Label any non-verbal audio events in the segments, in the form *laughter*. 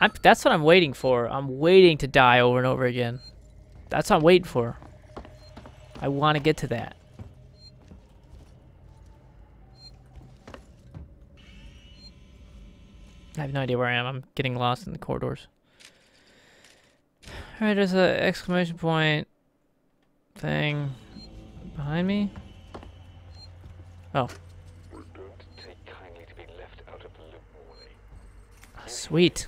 I'm, that's what I'm waiting for. I'm waiting to die over and over again. That's what I'm waiting for. I want to get to that. I have no idea where I am. I'm getting lost in the corridors. *sighs* Alright, there's an exclamation point thing behind me. Oh. Sweet.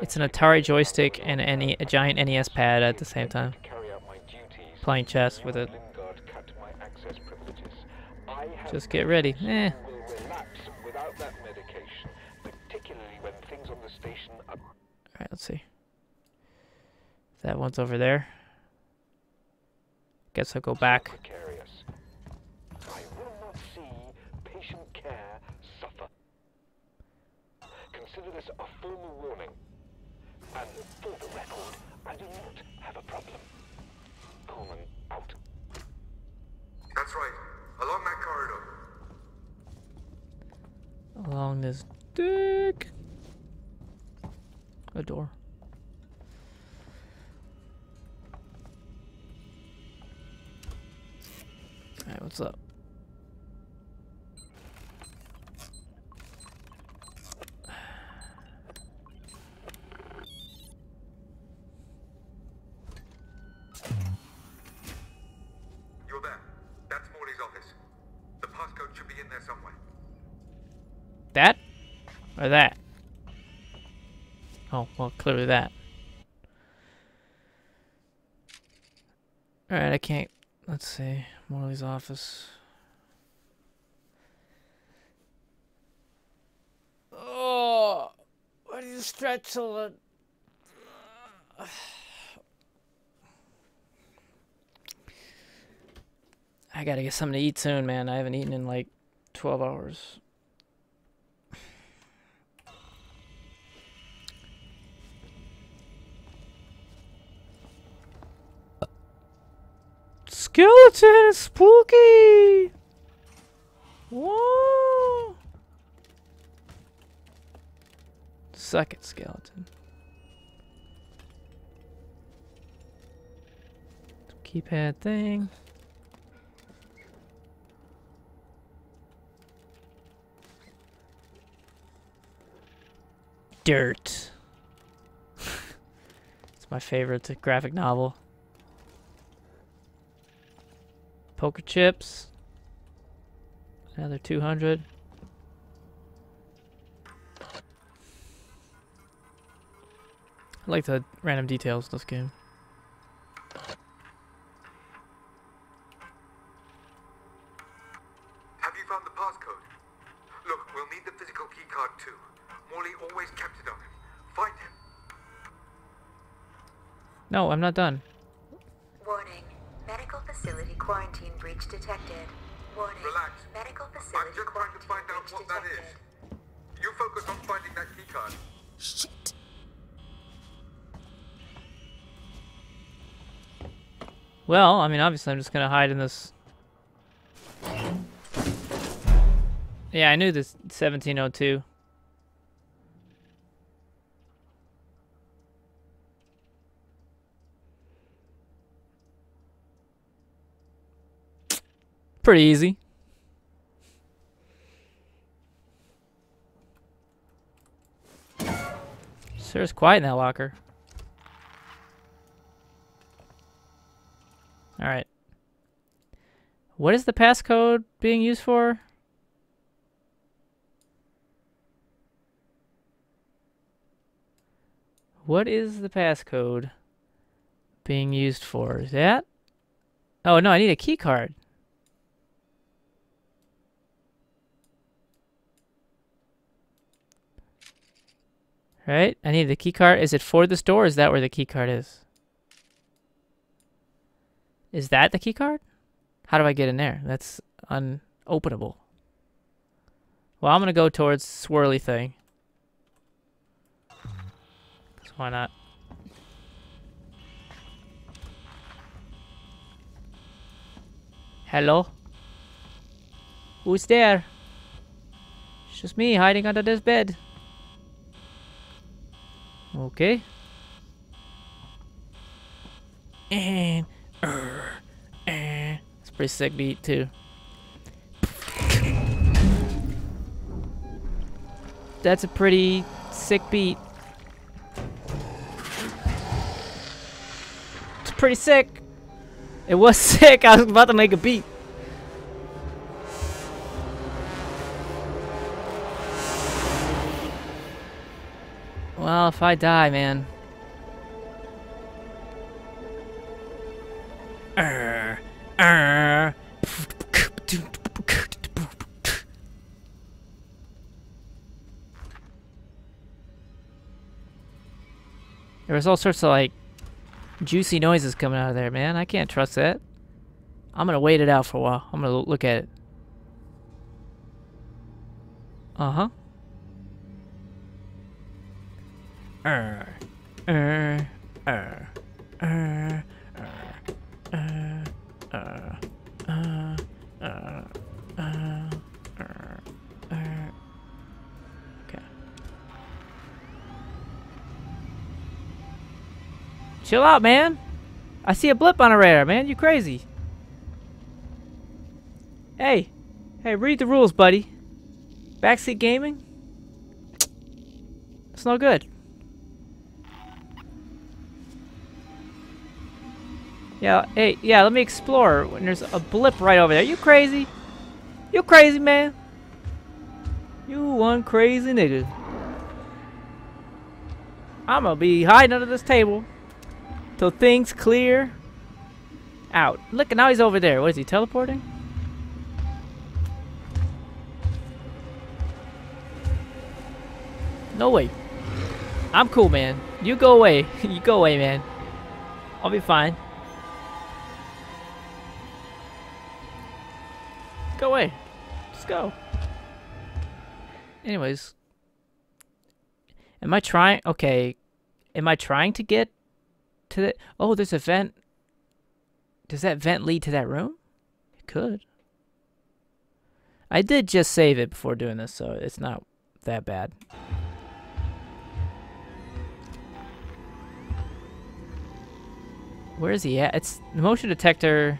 It's an Atari joystick and any, a giant NES pad at the same time. Playing chess with it. Just get ready. Eh. Alright, let's see. That one's over there. Guess I'll go back. Consider this a formal warning. And for the record, I do not have a problem. Coleman out. That's right. Along that corridor. Along this dick. A door. Alright, what's up? You're there. That's Morley's office. The passcode should be in there somewhere. That? Or that? Oh, well, clearly that. Alright, I can't... Let's see. Morley's office. Oh! Why do you stretch so long? *sighs* I gotta get something to eat soon, man. I haven't eaten in like 12 hours. Skeleton is spooky! Whoa! It, skeleton. Keypad thing. Dirt. *laughs* it's my favorite graphic novel. Poker chips. Another 200. I like the random details in this game. Have you found the passcode? Look, we'll need the physical keycard too. Morley always kept it on him. Find him. No, I'm not done. Warning. Medical facility quarantine breach detected. Warning. Relax. Medical facility I'm just trying to find out what that is. You focus on finding that keycard. Shit. Well, I mean, obviously I'm just gonna hide in this. Yeah, I knew this 1702. Pretty easy. It's quiet in that locker. Alright. What is the passcode being used for? What is the passcode being used for? Is that? Oh, no, I need a key card. Right? I need the key card. Is it for this door? is that where the key card is? Is that the key card? How do I get in there? That's unopenable. Well, I'm going to go towards swirly thing. Cause why not? Hello? Who's there? It's just me hiding under this bed. Okay. And, uh, and it's a pretty sick beat too. That's a pretty sick beat. It's pretty sick. It was *laughs* sick. I was about to make a beat. Well, if I die, man. Arr. There was all sorts of like juicy noises coming out of there, man. I can't trust that. I'm gonna wait it out for a while. I'm gonna look at it. Uh uh, uh, uh, uh. Okay. Chill out, man. I see a blip on a radar, man. You crazy. Hey. Hey, read the rules, buddy. Backseat gaming? It's no good. Yeah, hey, yeah, let me explore when there's a blip right over there. You crazy? You crazy, man? You one crazy nigga. I'm gonna be hiding under this table till things clear out. Look, now he's over there. What is he, teleporting? No way. I'm cool, man. You go away. *laughs* you go away, man. I'll be fine. Just go. Anyways. Am I trying? Okay. Am I trying to get to the... Oh, there's a vent. Does that vent lead to that room? It could. I did just save it before doing this, so it's not that bad. Where is he at? It's the motion detector.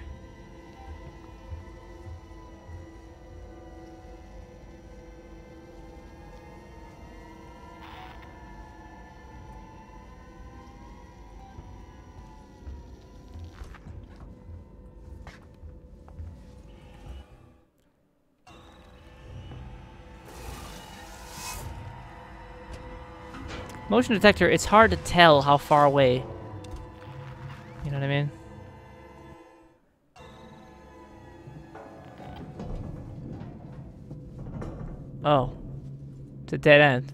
Motion detector, it's hard to tell how far away. You know what I mean? Oh. It's a dead end.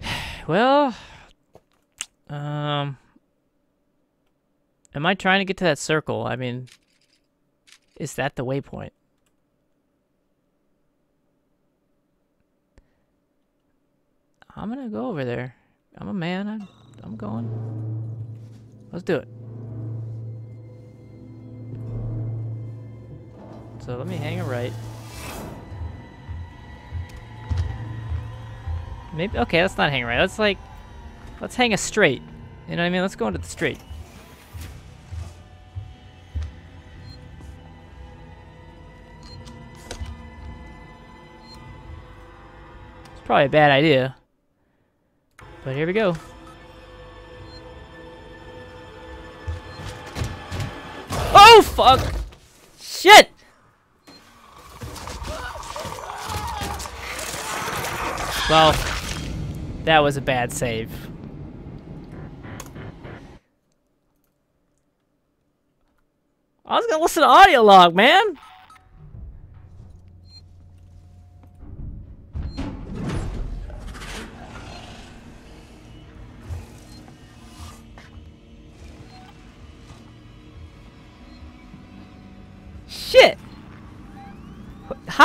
*sighs* well, um, am I trying to get to that circle? I mean, is that the waypoint? I'm gonna go over there. I'm a man. I'm, I'm going. Let's do it. So let me hang a right. Maybe okay. Let's not hang right. Let's like, let's hang a straight. You know what I mean? Let's go into the straight. It's probably a bad idea. But here we go. Oh, fuck! Shit! Well, that was a bad save. I was gonna listen to audio log, man!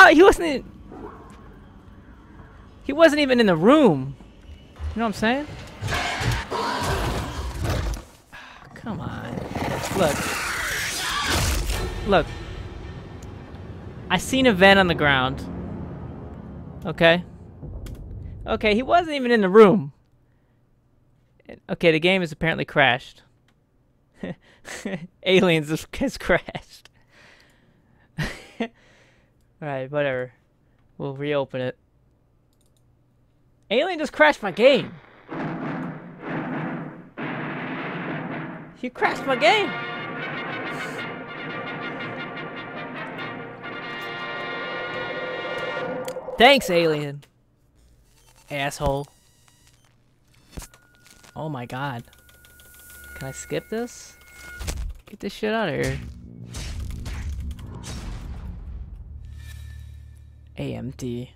How he wasn't He wasn't even in the room. You know what I'm saying? Come on. Look. Look. I seen a vent on the ground. Okay. Okay, he wasn't even in the room. Okay, the game has apparently crashed. *laughs* Aliens has crashed. Alright, whatever. We'll reopen it. Alien just crashed my game. You crashed my game. Thanks, alien. Asshole. Oh my god. Can I skip this? Get this shit out of here. AMD.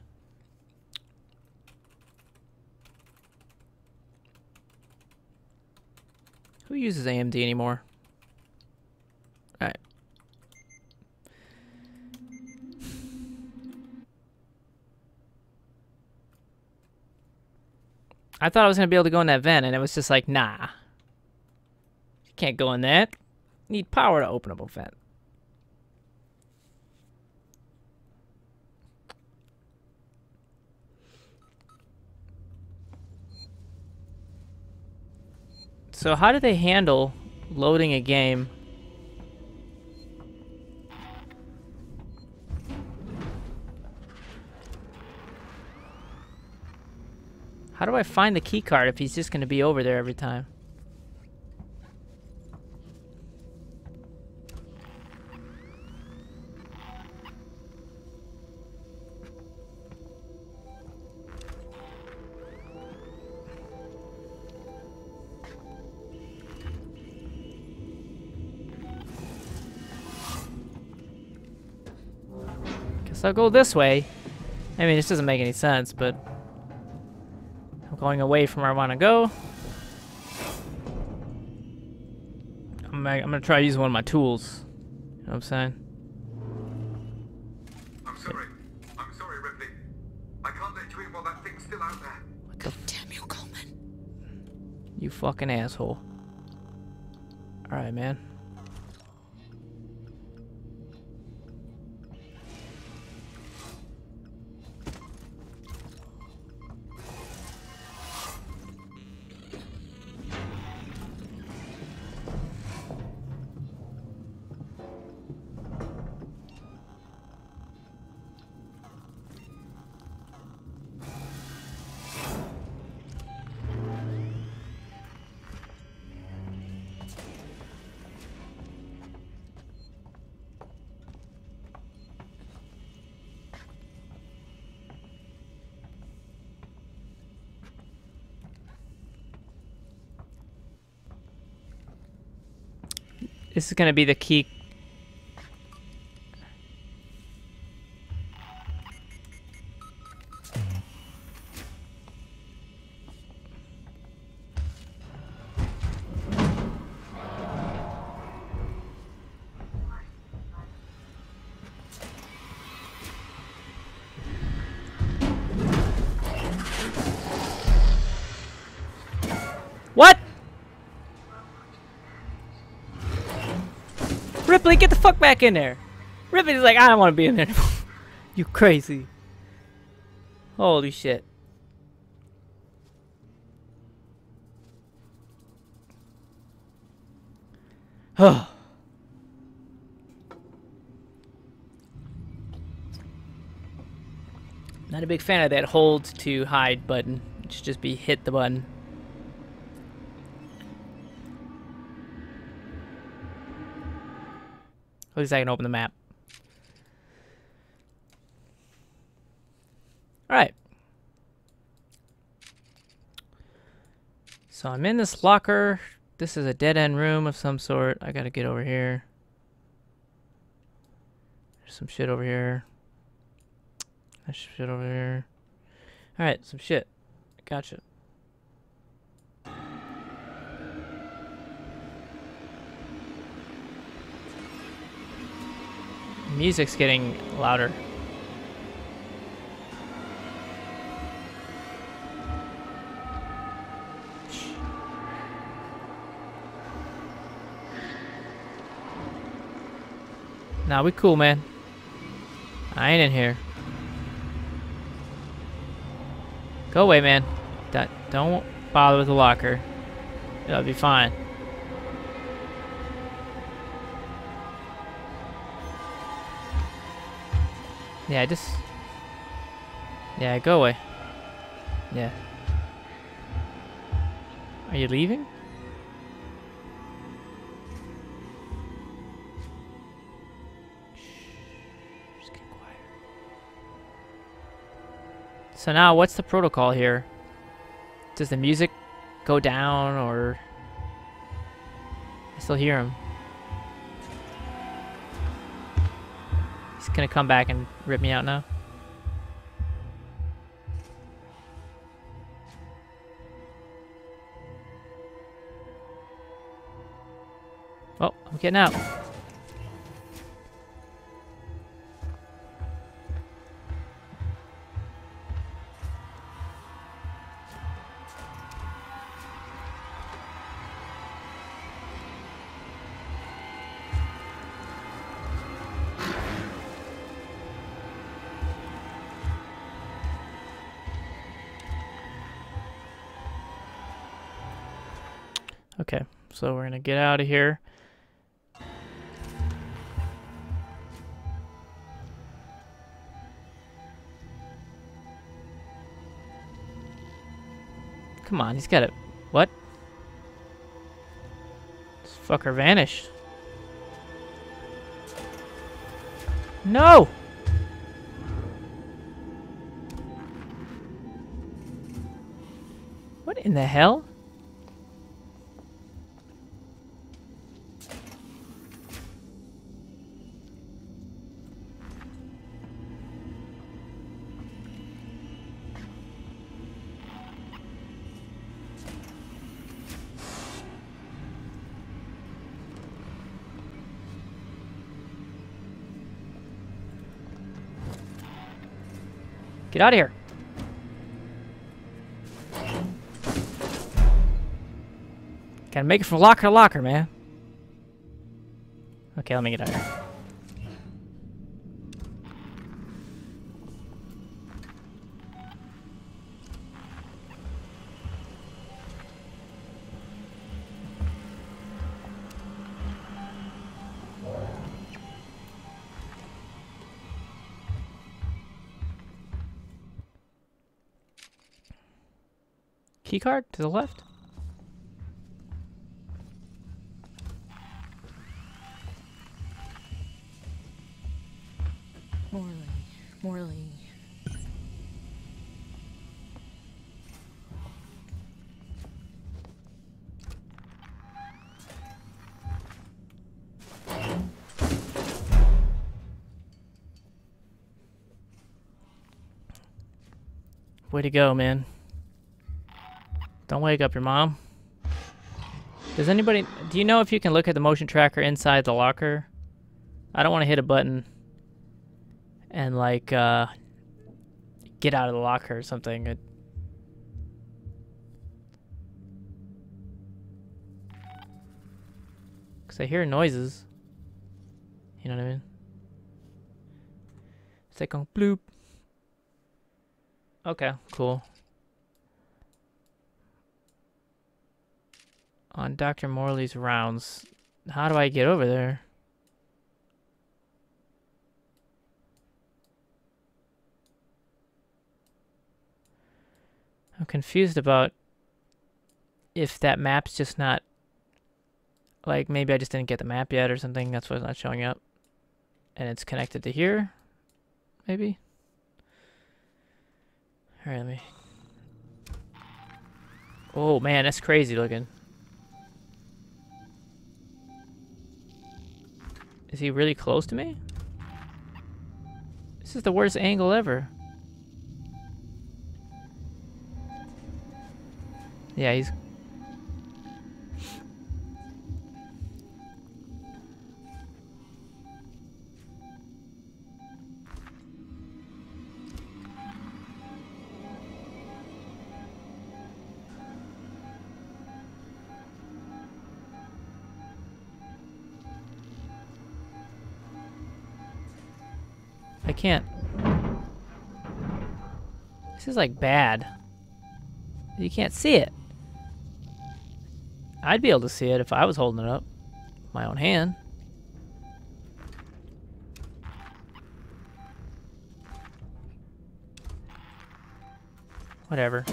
Who uses AMD anymore? Alright. I thought I was going to be able to go in that vent, and it was just like, nah. You can't go in that. You need power to open up a vent. So how do they handle loading a game? How do I find the key card if he's just going to be over there every time? Guess I'll go this way. I mean, this doesn't make any sense, but... I'm going away from where I want to go. I'm, I'm gonna try using one of my tools. You know what I'm saying? I'm sorry. I'm sorry, Ripley. I can't let you in while that thing's still out there. What the Damn you, Coleman. You fucking asshole. Alright, man. This is gonna be the key. Ripley, get the fuck back in there. Ripley's like, I don't want to be in there. anymore." *laughs* you crazy. Holy shit. Oh. *sighs* Not a big fan of that hold to hide button. It should just be hit the button. At least I can open the map. Alright. So I'm in this locker. This is a dead end room of some sort. I gotta get over here. There's some shit over here. There's shit over here. Alright, some shit. Gotcha. Music's getting louder. Nah, we cool, man. I ain't in here. Go away, man. Don't, bother with the locker. It'll be fine. Yeah, just... Yeah, go away. Yeah. Are you leaving? So now, what's the protocol here? Does the music go down, or... I still hear him. He's gonna come back and rip me out now. Oh, I'm getting out. So we're gonna get out of here. Come on, he's got it. What? This fucker vanished. No! What in the hell? Get out of here. Gotta make it from locker to locker, man. Okay, let me get out of here. Keycard to the left? Morley, Morley. Way to go, man. Don't wake up your mom. Does anybody... Do you know if you can look at the motion tracker inside the locker? I don't want to hit a button and, like, uh... Get out of the locker or something. It, Cause I hear noises. You know what I mean? Going bloop. Okay, cool. On Dr. Morley's rounds, how do I get over there? I'm confused about if that map's just not like maybe I just didn't get the map yet or something. That's why it's not showing up. And it's connected to here, maybe. All right, let me. Oh man, that's crazy looking. Is he really close to me? This is the worst angle ever. Yeah, he's... can't. This is like bad. You can't see it. I'd be able to see it if I was holding it up. My own hand. Whatever.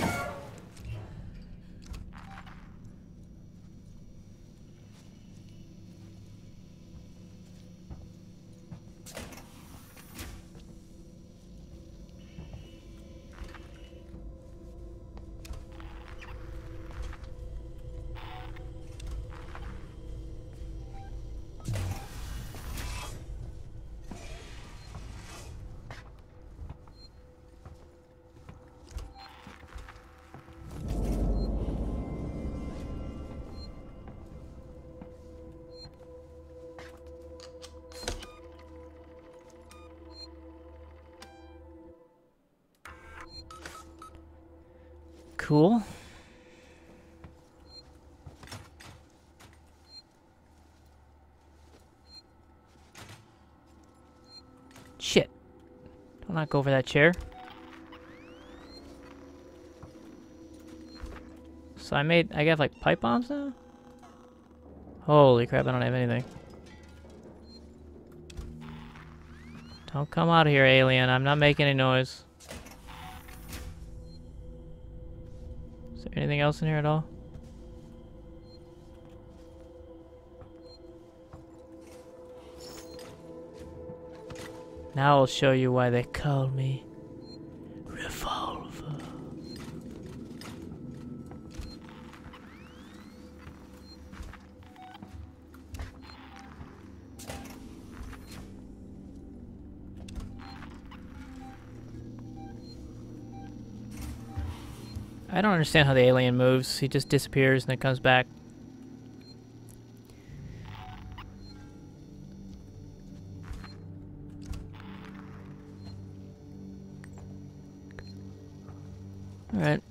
Cool. Shit. Don't knock over that chair. So I made, I got like pipe bombs now? Holy crap, I don't have anything. Don't come out of here, alien. I'm not making any noise. Anything else in here at all? Now I'll show you why they call me understand how the alien moves. He just disappears and then comes back. Alright.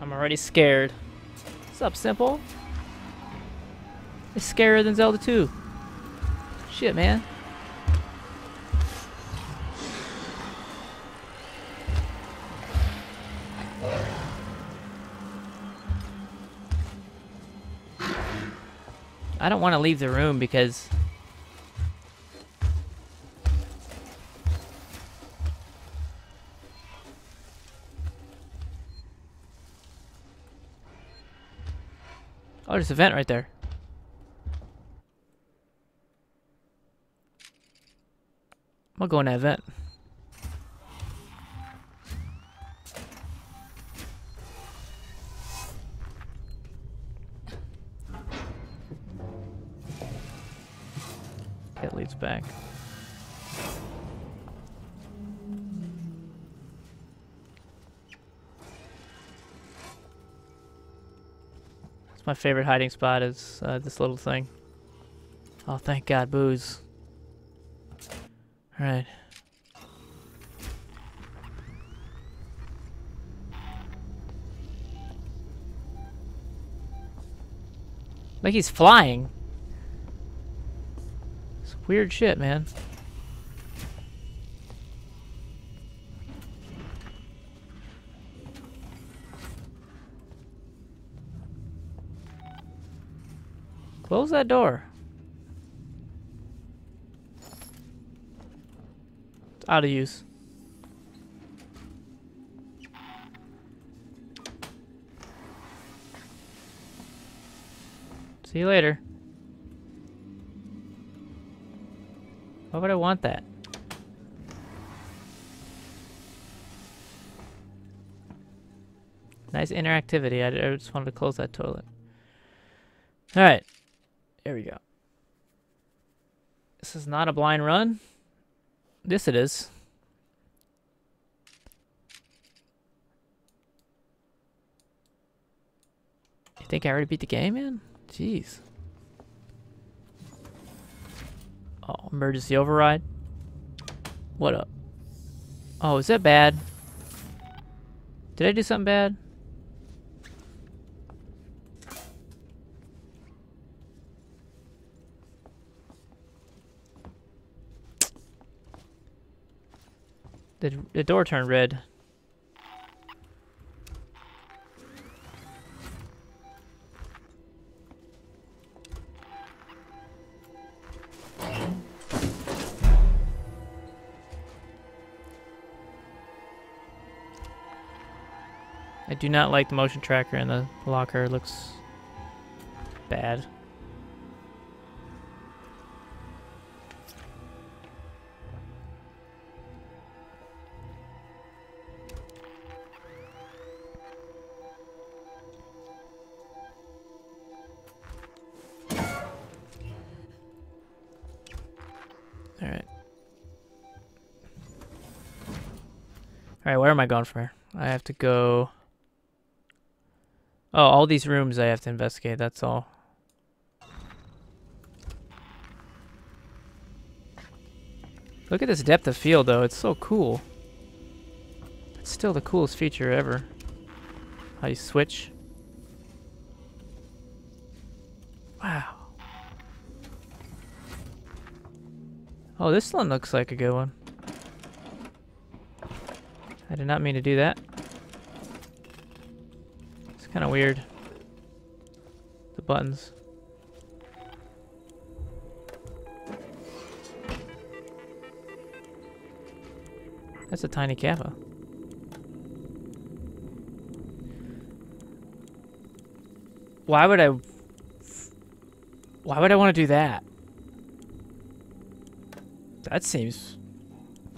I'm already scared. What's up, Simple? It's scarier than Zelda 2. Shit, man. I don't want to leave the room because Oh, there's a vent right there. I'm gonna go in that vent. Favorite hiding spot is uh, this little thing. Oh, thank God, booze. All right. Like he's flying. It's weird shit, man. Close that door. It's out of use. See you later. Why would I want that? Nice interactivity. I, I just wanted to close that toilet. Alright. There we go. This is not a blind run. This it is. You think I already beat the game, man? Jeez. Oh, emergency override. What up? Oh, is that bad? Did I do something bad? The, the door turned red. I do not like the motion tracker in the locker. It looks bad. Alright, where am I going from here? I have to go... Oh, all these rooms I have to investigate, that's all. Look at this depth of field, though. It's so cool. It's still the coolest feature ever. How you switch. Wow. Oh, this one looks like a good one. I did not mean to do that. It's kind of weird. The buttons. That's a tiny kappa. Why would I... Why would I want to do that? That seems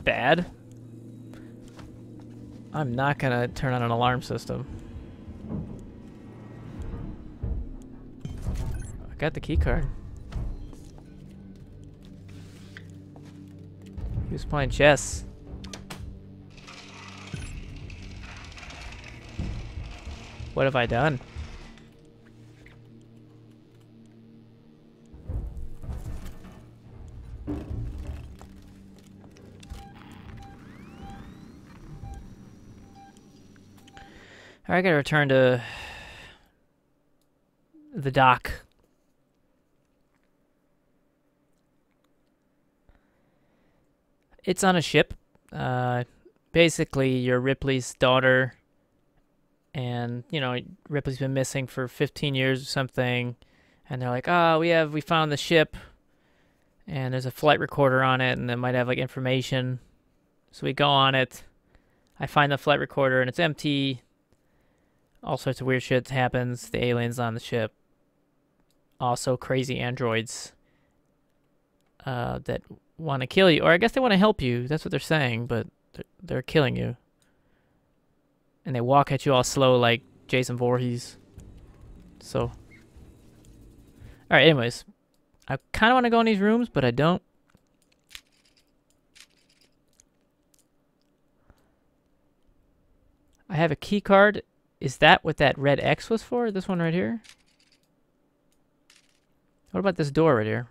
bad. I'm not gonna turn on an alarm system. I got the key card. He was playing chess. What have I done? I gotta return to the dock. It's on a ship. Uh, basically, you're Ripley's daughter, and you know Ripley's been missing for 15 years or something, and they're like, "Oh, we have we found the ship, and there's a flight recorder on it, and it might have like information." So we go on it. I find the flight recorder, and it's empty all sorts of weird shit happens. The aliens on the ship. Also, crazy androids uh, that want to kill you, or I guess they want to help you. That's what they're saying, but they're, they're killing you. And they walk at you all slow, like Jason Voorhees. So, all right. Anyways, I kind of want to go in these rooms, but I don't. I have a key card is that what that red X was for? This one right here? What about this door right here?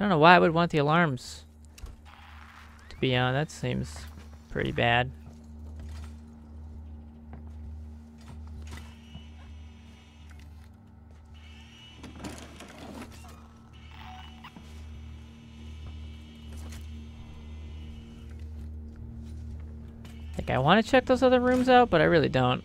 I don't know why I would want the alarms to be on. That seems pretty bad. I want to check those other rooms out, but I really don't.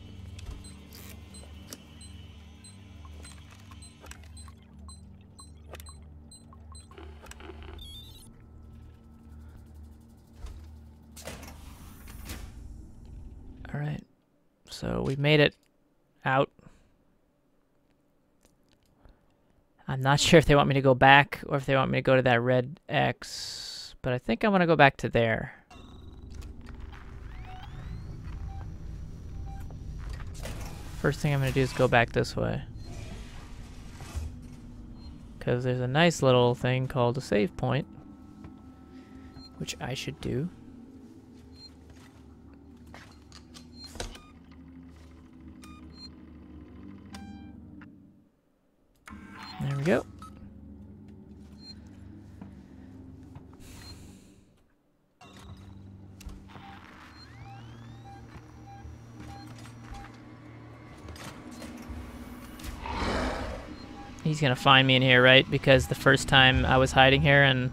Not sure if they want me to go back or if they want me to go to that red X, but I think I'm going to go back to there. First thing I'm going to do is go back this way. Because there's a nice little thing called a save point. Which I should do. We go. He's gonna find me in here, right? Because the first time I was hiding here and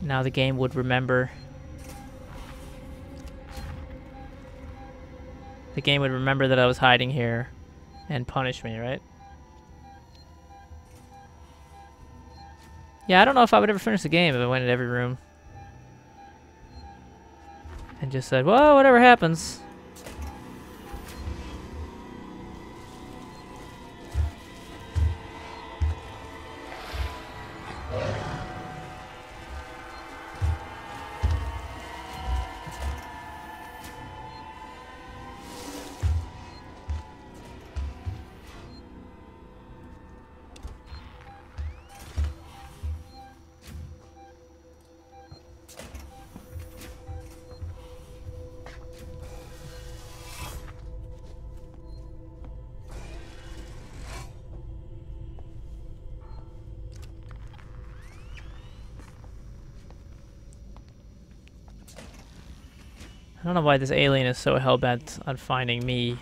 now the game would remember. The game would remember that I was hiding here and punish me, right? Yeah, I don't know if I would ever finish the game if I went in every room. And just said, well, whatever happens. Why this alien is so hell-bent on finding me.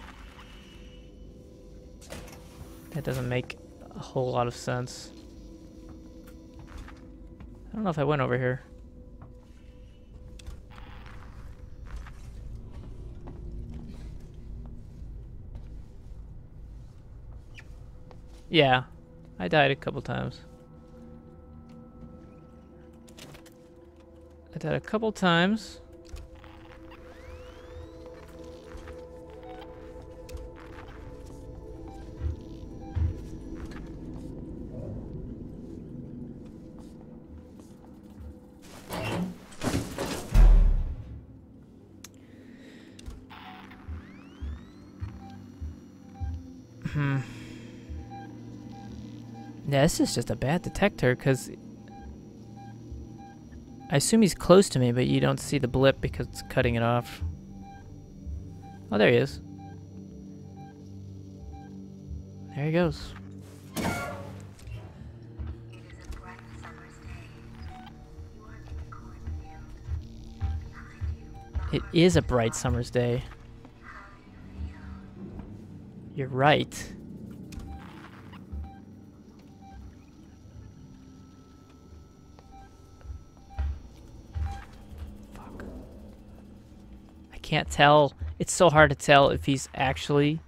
That doesn't make a whole lot of sense. I don't know if I went over here. Yeah, I died a couple times. I died a couple times. Hmm. Yeah, this is just a bad detector because I assume he's close to me, but you don't see the blip because it's cutting it off. Oh, there he is. There he goes. It is a bright summer's day. You're right. Fuck. I can't tell. It's so hard to tell if he's actually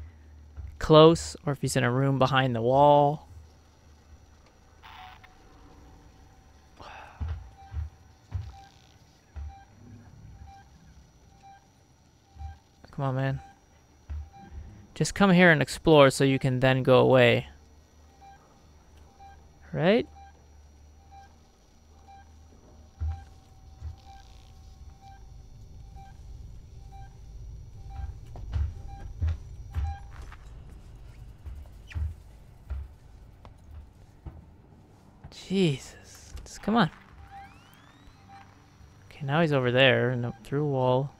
close or if he's in a room behind the wall. Just come here and explore so you can then go away. Right? Jesus. Just come on. Okay, now he's over there and through a wall.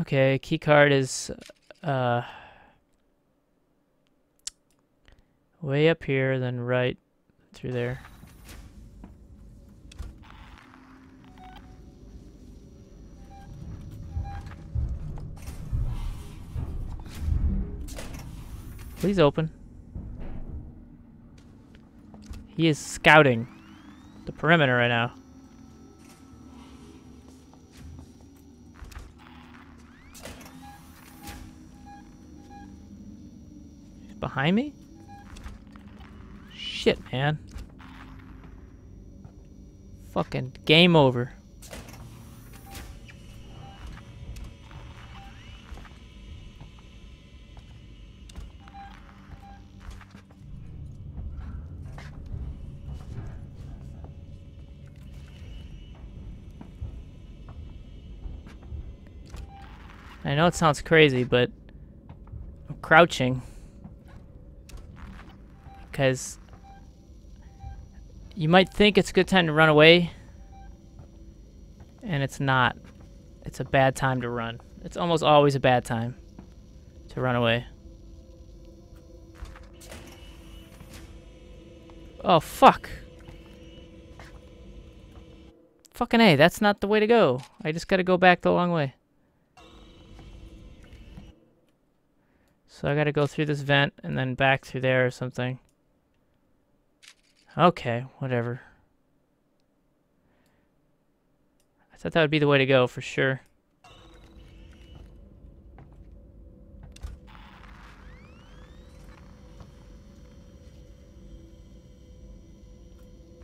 Okay, key card is uh way up here, then right through there. Please open. He is scouting the perimeter right now. behind me? Shit, man. Fucking game over. I know it sounds crazy, but I'm crouching because you might think it's a good time to run away, and it's not. It's a bad time to run. It's almost always a bad time to run away. Oh, fuck. Fucking A, that's not the way to go. I just gotta go back the long way. So I gotta go through this vent and then back through there or something. Okay, whatever. I thought that would be the way to go for sure.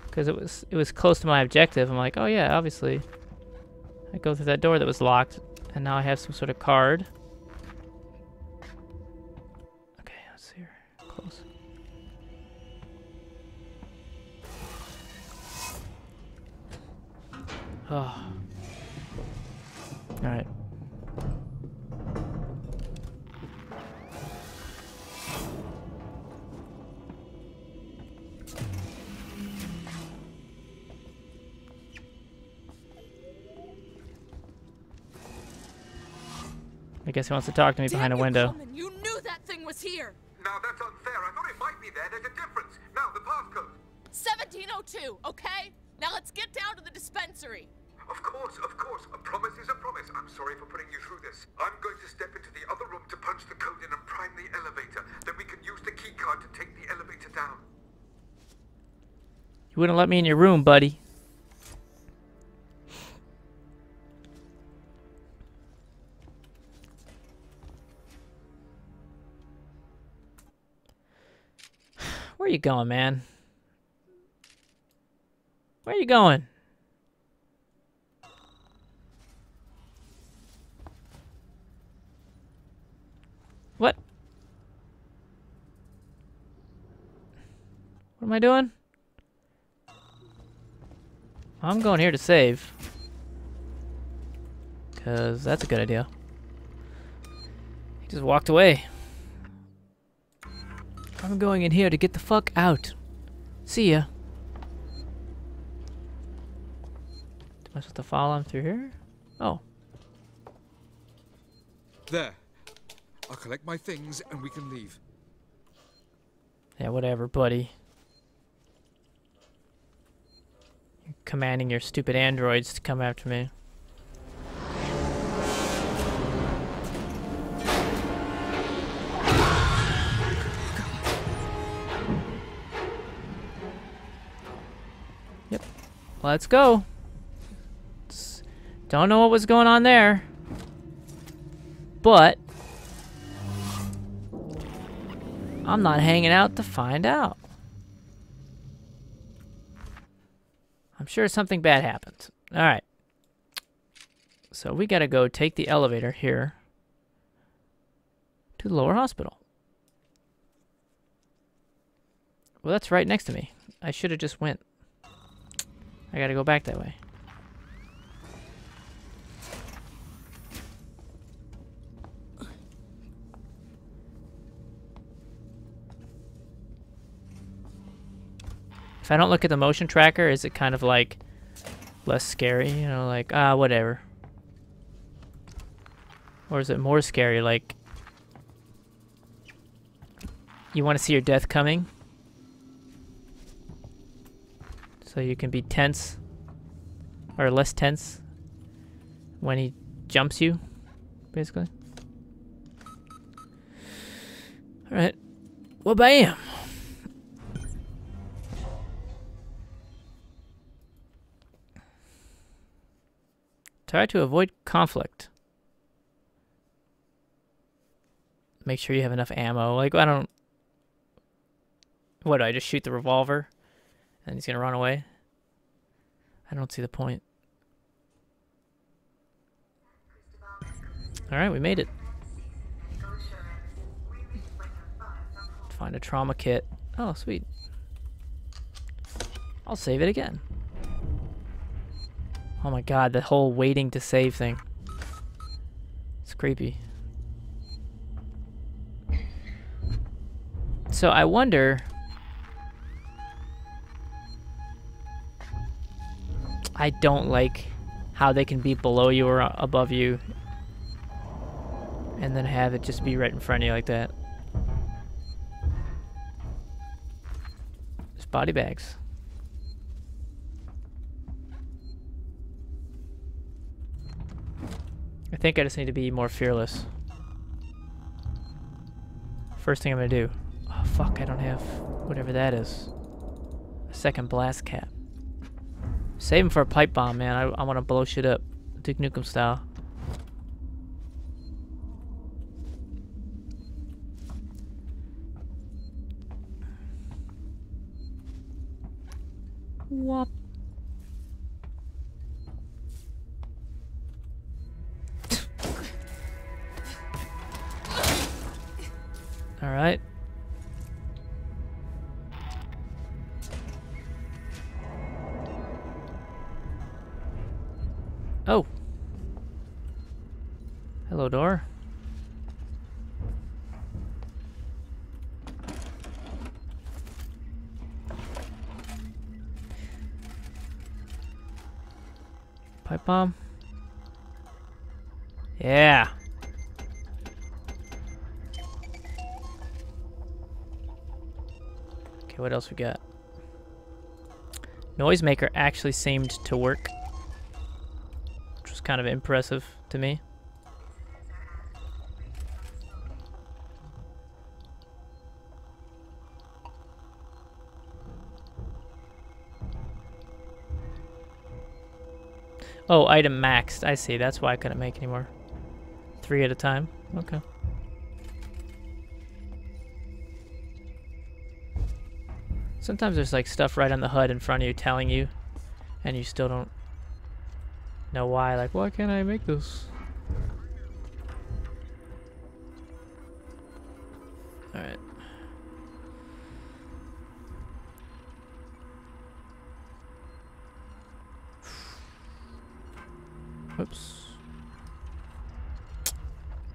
Because it was it was close to my objective. I'm like, oh yeah, obviously. I go through that door that was locked, and now I have some sort of card. Oh. Alright. I guess he wants to talk to me behind a window. Wouldn't let me in your room, buddy. *sighs* Where are you going, man? Where are you going? What? What am I doing? I'm going here to save. Because that's a good idea. He just walked away. I'm going in here to get the fuck out. See ya. Am I supposed to follow him through here? Oh. There. I'll collect my things and we can leave. Yeah, whatever, buddy. You're commanding your stupid androids to come after me. Yep. Let's go. Don't know what was going on there. But I'm not hanging out to find out. I'm sure something bad happened. All right. So we got to go take the elevator here to the lower hospital. Well, that's right next to me. I should have just went. I got to go back that way. If I don't look at the motion tracker, is it kind of like less scary? You know, like, ah, whatever. Or is it more scary, like you want to see your death coming? So you can be tense or less tense when he jumps you, basically. Alright. Well, bam! Try to avoid conflict. Make sure you have enough ammo. Like, I don't. What, do I just shoot the revolver? And he's gonna run away? I don't see the point. Alright, we made it. Find a trauma kit. Oh, sweet. I'll save it again. Oh my god, the whole waiting to save thing. It's creepy. So I wonder. I don't like how they can be below you or above you and then have it just be right in front of you like that. There's body bags. Think I just need to be more fearless. First thing I'm gonna do. Oh fuck, I don't have whatever that is. A second blast cap. Save him for a pipe bomb, man. I, I want to blow shit up. Duke Nukem style. Whoop. Door. Pipe bomb. Yeah. Okay, what else we got? Noisemaker actually seemed to work which was kind of impressive to me. Oh, item maxed. I see. That's why I couldn't make any more. Three at a time. Okay. Sometimes there's like stuff right on the HUD in front of you telling you, and you still don't know why. Like, why can't I make this?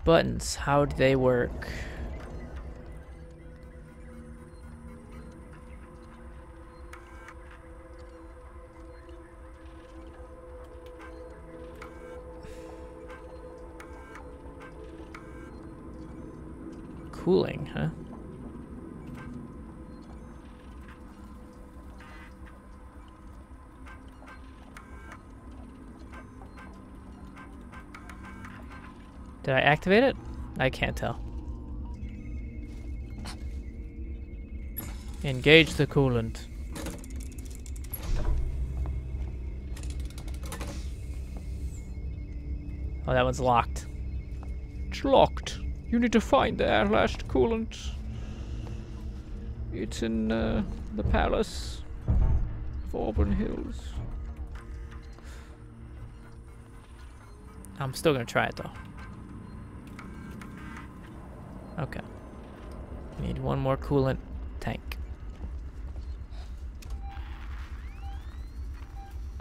Buttons, how do they work? Cooling, huh? Did I activate it? I can't tell. Engage the coolant. Oh, that one's locked. It's locked. You need to find the last coolant. It's in uh, the palace of Auburn Hills. I'm still gonna try it though. Okay. Need one more coolant tank.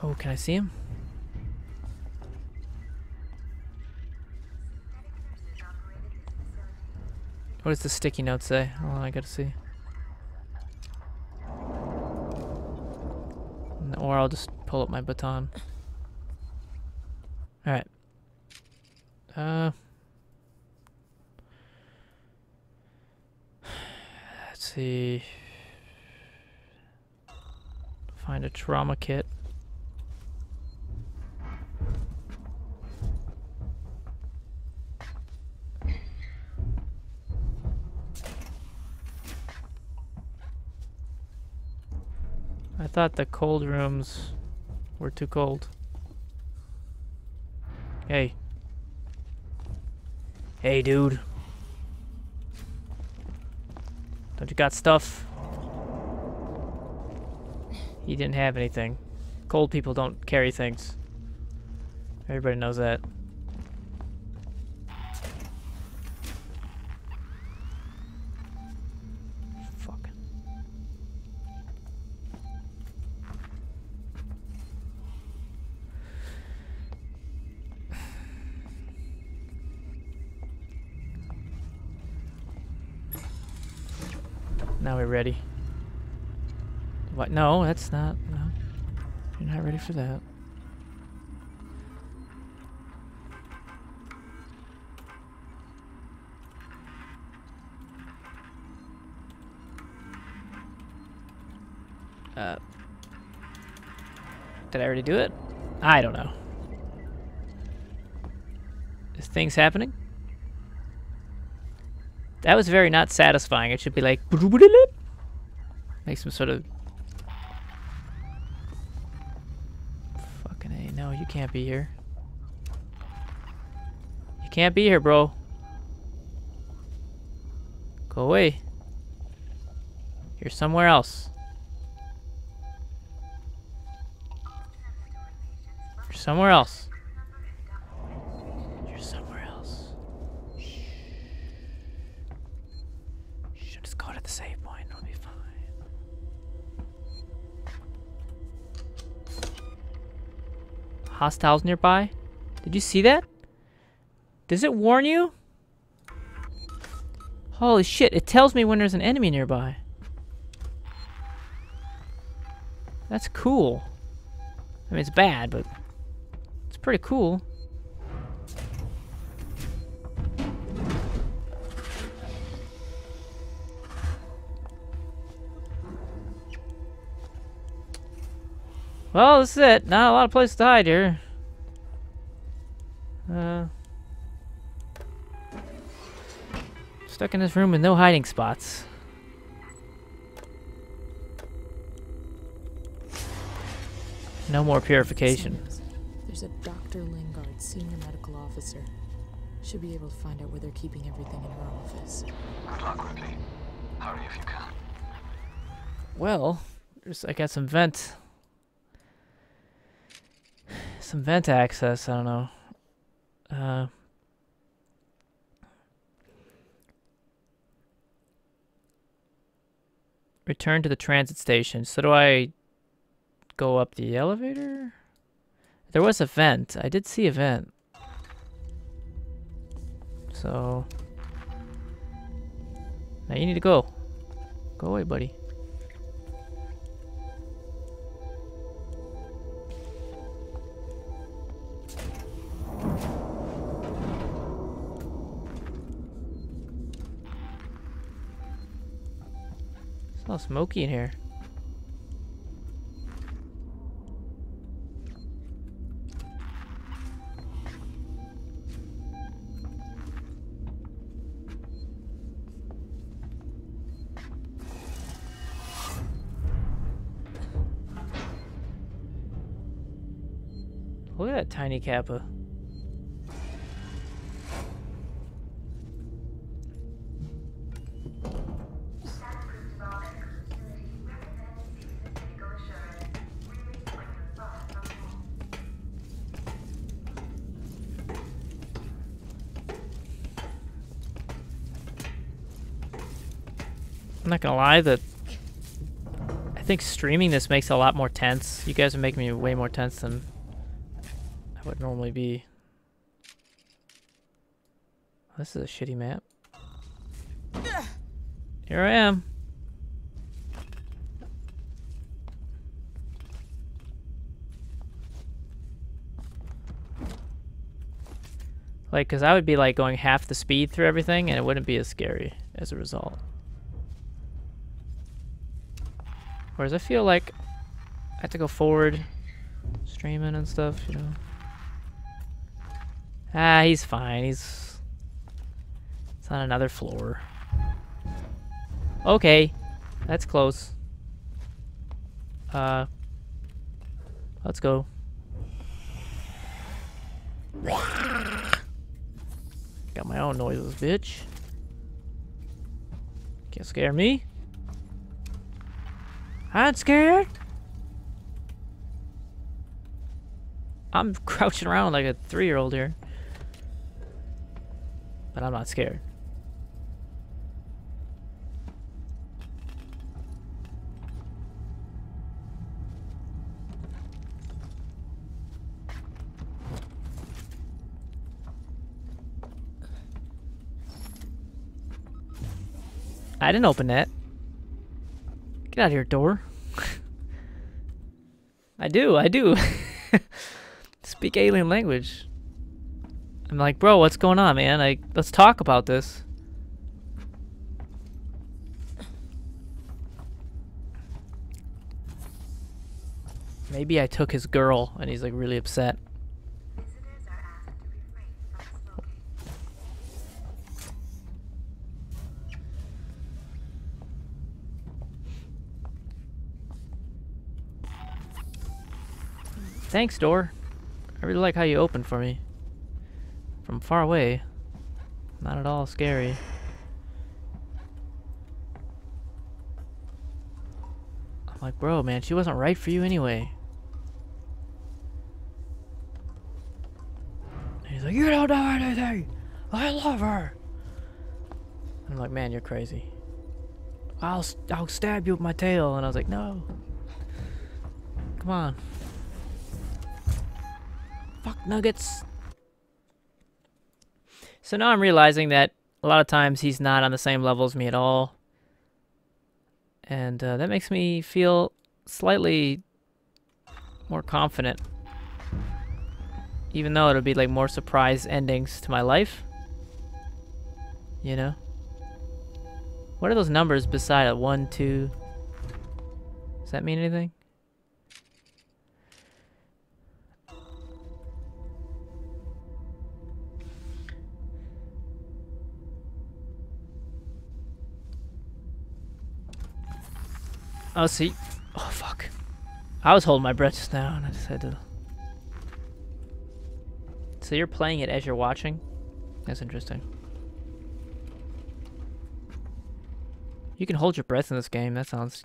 Oh, can I see him? What does the sticky note say? Oh, I gotta see. Or I'll just pull up my baton. Alright. Uh. Let's see. Find a trauma kit. I thought the cold rooms were too cold. Hey. Hey, dude. Don't you got stuff? He didn't have anything. Cold people don't carry things. Everybody knows that. No, that's not. No. You're not ready for that. Uh, did I already do it? I don't know. Is things happening? That was very not satisfying. It should be like *laughs* make some sort of fucking a. No, you can't be here. You can't be here, bro. Go away. You're somewhere else. You're somewhere else. Hostiles nearby? Did you see that? Does it warn you? Holy shit, it tells me when there's an enemy nearby. That's cool. I mean, it's bad, but it's pretty cool. Well, this is it. Not a lot of places to hide here. Uh, stuck in this room with no hiding spots. No more purification. Sims, There's a Dr. Lingard, senior medical officer. Should be able to find out where they're keeping everything in her office. Good luck, Ripley. Hurry if you can. Well, I got some vent. Some vent access, I don't know. Uh, return to the transit station. So do I go up the elevator? There was a vent. I did see a vent. So now you need to go. Go away, buddy. It's smoky in here. Look at that tiny kappa. Not gonna lie, that I think streaming this makes it a lot more tense. You guys are making me way more tense than I would normally be. This is a shitty map. Here I am. Like, because I would be like going half the speed through everything and it wouldn't be as scary as a result. Whereas I feel like I have to go forward, streaming and stuff, you know. Ah, he's fine. He's it's on another floor. Okay, that's close. Uh, let's go. Got my own noises, bitch. Can't scare me. I ain't scared. I'm *laughs* crouching around like a three-year-old here. But I'm not scared. I didn't open that. Get out of here, door. I do, I do. *laughs* Speak alien language. I'm like, bro, what's going on, man? Like, let's talk about this. Maybe I took his girl and he's like really upset. Visitors are asked to refrain from smoking. Thanks, door. I really like how you opened for me. From far away. Not at all scary. I'm like, bro, man, she wasn't right for you anyway. And he's like, you don't know anything. I love her. I'm like, man, you're crazy. I'll I'll stab you with my tail. And I was like, no. Come on. Fuck nuggets. So now I'm realizing that a lot of times he's not on the same level as me at all. And uh, that makes me feel slightly more confident. Even though it'll be like more surprise endings to my life. You know? What are those numbers beside it? One, two. Does that mean anything? Oh, see. Oh, fuck. I was holding my breath just now, and I just had to. So you're playing it as you're watching? That's interesting. You can hold your breath in this game. That sounds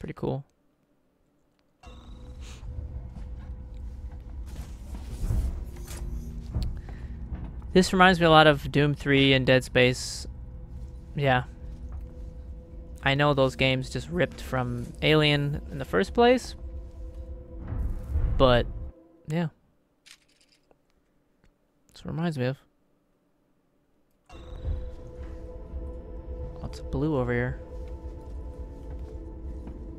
pretty cool. This reminds me a lot of Doom 3 and Dead Space. Yeah, I know those games just ripped from Alien in the first place. But, yeah. It reminds me of. Oh, Lots of blue over here.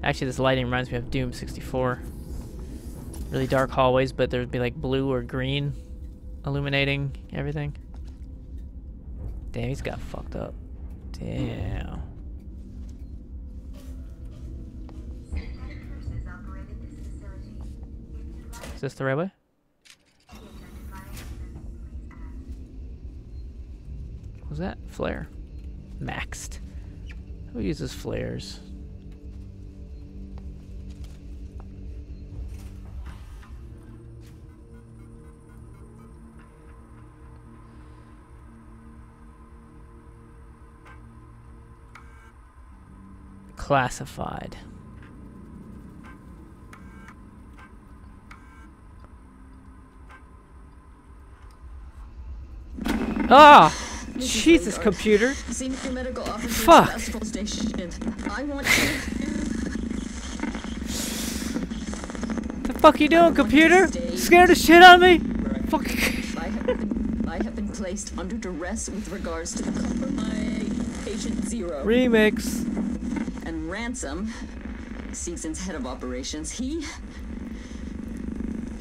Actually, this lighting reminds me of Doom 64. Really dark hallways, but there'd be like blue or green illuminating everything. Damn, he's got fucked up. Damn. Synthetic forces operated this facility. If you'd like Is this the right way? What was that? Flare. Maxed. Who uses flares? Classified. Ah! Jesus, computer! Senior medical officer Fuck. Sevastopol Station. I want you. *laughs* The fuck you doing, computer? Scared the shit out of me? Fuck. I have been, I have been placed under duress with regards to the compromise patient zero Remix. and Ransome. Seegson's head of operations. He.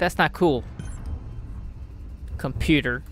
That's not cool. Computer.